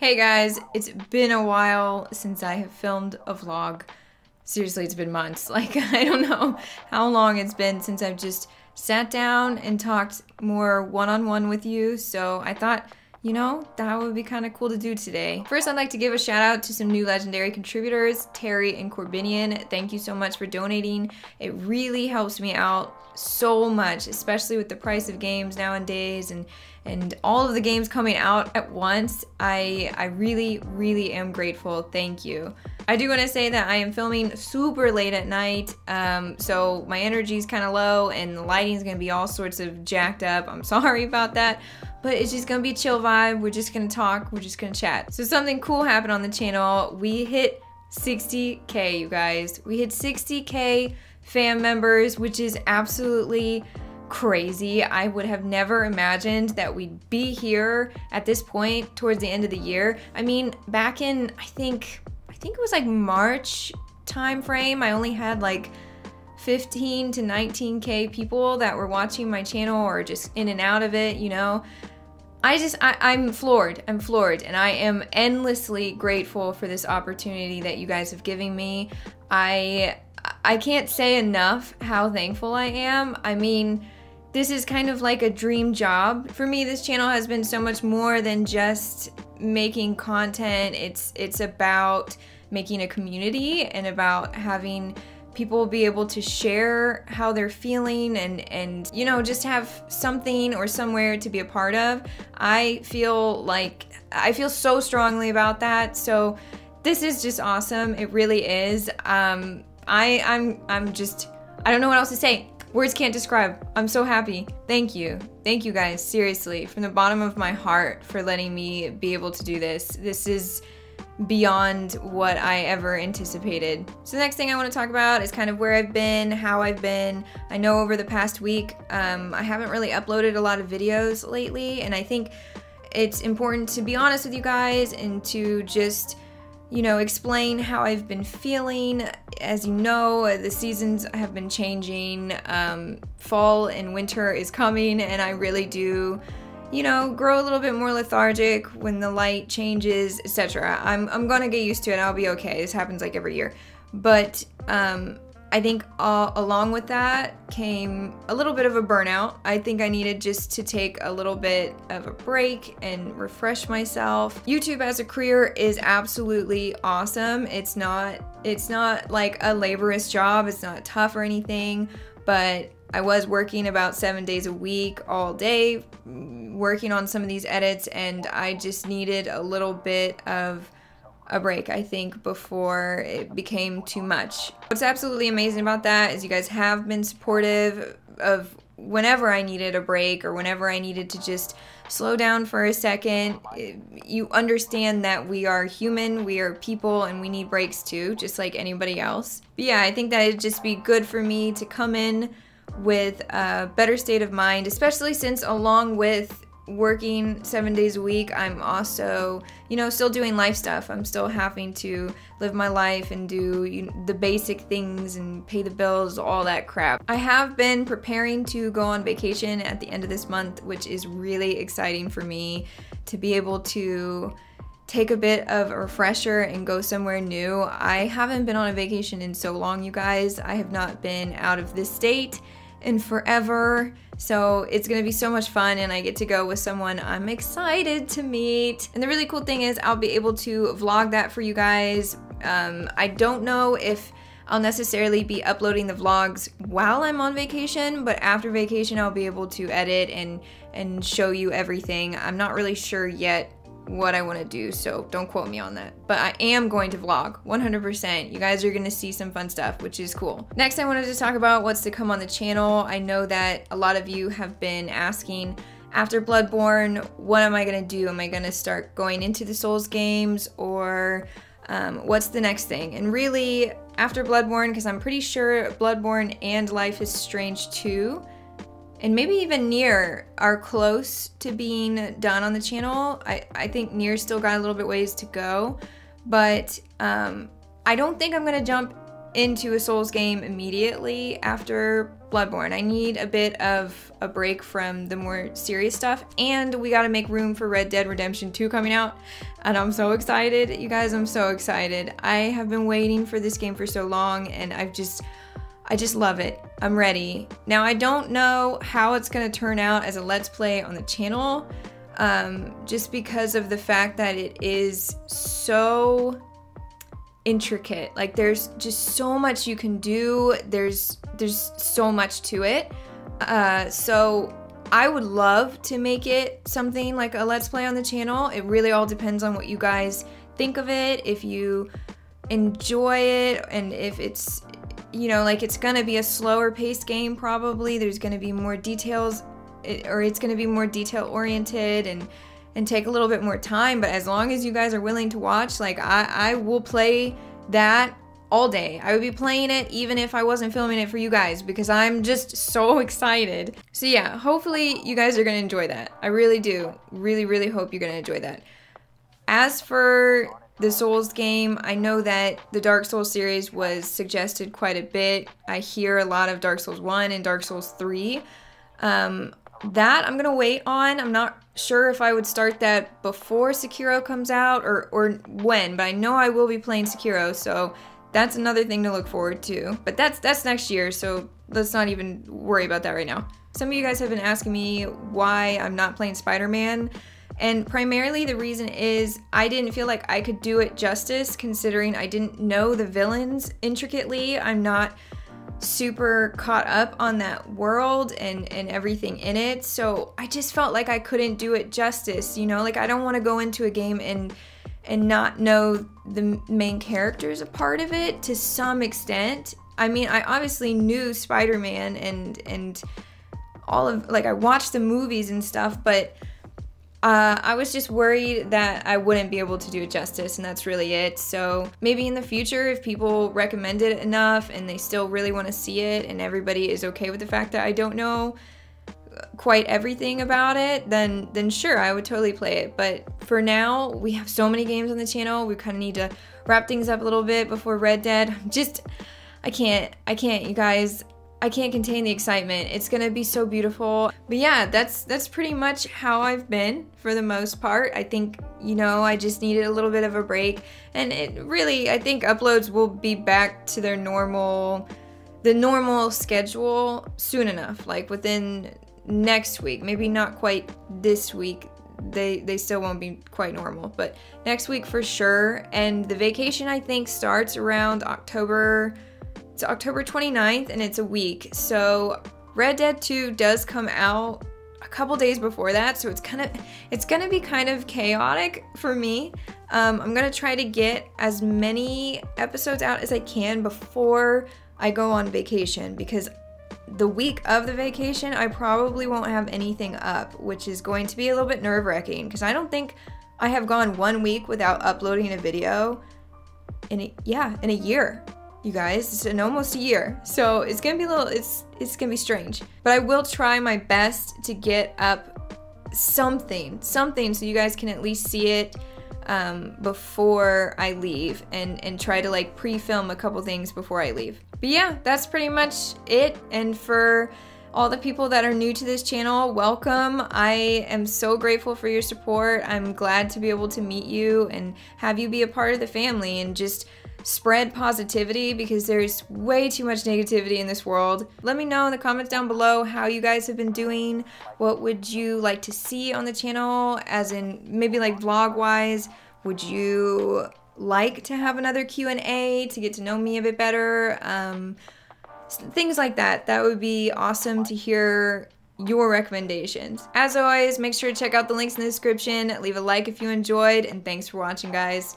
Hey guys, it's been a while since I have filmed a vlog. Seriously, it's been months. Like, I don't know how long it's been since I've just sat down and talked more one-on-one -on -one with you. So I thought, you know, that would be kind of cool to do today. First, I'd like to give a shout out to some new legendary contributors, Terry and Corbinian. Thank you so much for donating. It really helps me out so much, especially with the price of games nowadays and and all of the games coming out at once. I I really really am grateful. Thank you. I do want to say that I am filming super late at night, um, so my energy is kind of low and the lighting is gonna be all sorts of jacked up. I'm sorry about that. But it's just gonna be chill vibe. We're just gonna talk, we're just gonna chat. So something cool happened on the channel. We hit 60k, you guys. We hit 60k fan members, which is absolutely crazy. I would have never imagined that we'd be here at this point towards the end of the year. I mean, back in I think I think it was like March time frame, I only had like 15 to 19k people that were watching my channel or just in and out of it, you know. I just I, I'm floored. I'm floored and I am endlessly grateful for this opportunity that you guys have given me. I I can't say enough how thankful I am. I mean, this is kind of like a dream job. For me, this channel has been so much more than just making content. It's it's about making a community and about having people will be able to share how they're feeling and and you know just have something or somewhere to be a part of i feel like i feel so strongly about that so this is just awesome it really is um i i'm i'm just i don't know what else to say Words can't describe. I'm so happy. Thank you. Thank you guys, seriously, from the bottom of my heart for letting me be able to do this. This is beyond what I ever anticipated. So the next thing I want to talk about is kind of where I've been, how I've been. I know over the past week, um, I haven't really uploaded a lot of videos lately, and I think it's important to be honest with you guys and to just you know, explain how I've been feeling. As you know, the seasons have been changing. Um, fall and winter is coming, and I really do, you know, grow a little bit more lethargic when the light changes, etc. I'm, I'm gonna get used to it. I'll be okay. This happens like every year. But um, I think along with that came a little bit of a burnout. I think I needed just to take a little bit of a break and refresh myself. YouTube as a career is absolutely awesome. It's not it's not like a laborious job. It's not tough or anything, but I was working about 7 days a week all day working on some of these edits and I just needed a little bit of a break, I think, before it became too much. What's absolutely amazing about that is you guys have been supportive of whenever I needed a break or whenever I needed to just slow down for a second. You understand that we are human, we are people, and we need breaks too, just like anybody else. But yeah, I think that it'd just be good for me to come in with a better state of mind, especially since along with working seven days a week, I'm also, you know, still doing life stuff. I'm still having to live my life and do you know, the basic things and pay the bills, all that crap. I have been preparing to go on vacation at the end of this month, which is really exciting for me to be able to take a bit of a refresher and go somewhere new. I haven't been on a vacation in so long, you guys. I have not been out of this state in forever. So it's gonna be so much fun and I get to go with someone I'm excited to meet. And the really cool thing is I'll be able to vlog that for you guys. Um, I don't know if I'll necessarily be uploading the vlogs while I'm on vacation, but after vacation I'll be able to edit and and show you everything. I'm not really sure yet what I want to do, so don't quote me on that. But I am going to vlog 100%. You guys are going to see some fun stuff, which is cool. Next, I wanted to talk about what's to come on the channel. I know that a lot of you have been asking after Bloodborne, what am I going to do? Am I going to start going into the Souls games or um, what's the next thing? And really, after Bloodborne, because I'm pretty sure Bloodborne and Life is Strange 2 and maybe even NieR are close to being done on the channel. I, I think NieR still got a little bit ways to go, but um, I don't think I'm gonna jump into a Souls game immediately after Bloodborne. I need a bit of a break from the more serious stuff, and we gotta make room for Red Dead Redemption 2 coming out. And I'm so excited, you guys, I'm so excited. I have been waiting for this game for so long, and I've just, I just love it. I'm ready. Now, I don't know how it's gonna turn out as a Let's Play on the channel, um, just because of the fact that it is so intricate. Like there's just so much you can do. There's there's so much to it. Uh, so I would love to make it something like a let's play on the channel. It really all depends on what you guys think of it. If you enjoy it and if it's you know like it's gonna be a slower paced game probably there's gonna be more details eh, or it's gonna be more detail oriented and and take a little bit more time. But as long as you guys are willing to watch, like I, I will play that all day. I would be playing it even if I wasn't filming it for you guys because I'm just so excited. So yeah, hopefully you guys are gonna enjoy that. I really do. Really, really hope you're gonna enjoy that. As for the Souls game, I know that the Dark Souls series was suggested quite a bit. I hear a lot of Dark Souls 1 and Dark Souls 3. Um, that I'm gonna wait on. I'm not sure if I would start that before Sekiro comes out or, or when, but I know I will be playing Sekiro, so that's another thing to look forward to. But that's that's next year, so let's not even worry about that right now. Some of you guys have been asking me why I'm not playing Spider-Man, and primarily the reason is I didn't feel like I could do it justice considering I didn't know the villains intricately. I'm not super caught up on that world and and everything in it. So i just felt like i couldn't do it justice you know? Like i don't want to go into a game and and not know the main characters a part of it to some extent. I mean i obviously knew spider-man and and all of like i watched the movies and stuff but uh, I was just worried that I wouldn't be able to do it justice, and that's really it. So maybe in the future, if people recommend it enough and they still really want to see it, and everybody is okay with the fact that I don't know quite everything about it, then then sure, I would totally play it. But for now, we have so many games on the channel. We kind of need to wrap things up a little bit before Red Dead. Just I can't, I can't, you guys. I can't contain the excitement. It's gonna be so beautiful. But yeah, that's that's pretty much how I've been for the most part. I think, you know, I just needed a little bit of a break. And it really I think uploads will be back to their normal the normal schedule soon enough. Like within next week. Maybe not quite this week. They they still won't be quite normal, but next week for sure. And the vacation I think starts around October it's October 29th and it's a week. So Red Dead 2 does come out a couple days before that, so it's kind of it's gonna be kind of chaotic for me. Um, I'm gonna try to get as many episodes out as I can before I go on vacation because the week of the vacation I probably won't have anything up, which is going to be a little bit nerve wracking because I don't think I have gone one week without uploading a video in a, yeah in a year you guys. It's in almost a year. So it's gonna be a little it's it's gonna be strange. But I will try my best to get up something, something so you guys can at least see it um, before I leave and, and try to like pre-film a couple things before I leave. But yeah, that's pretty much it. And for all the people that are new to this channel, welcome. I am so grateful for your support. I'm glad to be able to meet you and have you be a part of the family and just spread positivity because there's way too much negativity in this world. Let me know in the comments down below how you guys have been doing. What would you like to see on the channel as in maybe like vlog wise? Would you like to have another Q&A to get to know me a bit better? Um, things like that. That would be awesome to hear your recommendations. As always, make sure to check out the links in the description, leave a like if you enjoyed, and thanks for watching, guys.